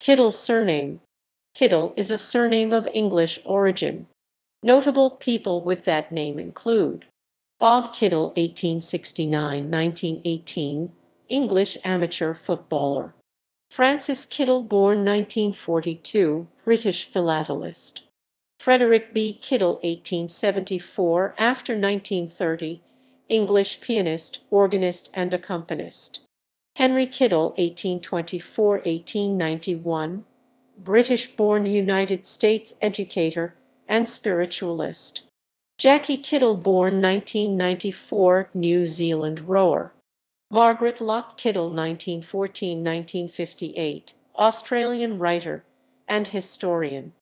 Kiddle surname. Kiddle is a surname of English origin. Notable people with that name include Bob Kiddle (1869–1918), English amateur footballer. Francis Kiddle born 1942, British philatelist. Frederick B. Kiddle (1874 after 1930), English pianist, organist, and accompanist. Henry Kiddle (1824–1891), British-born United States educator and spiritualist. Jackie Kiddle born 1994, New Zealand rower. Margaret Loch Kiddle 1914–1958, Australian writer and historian.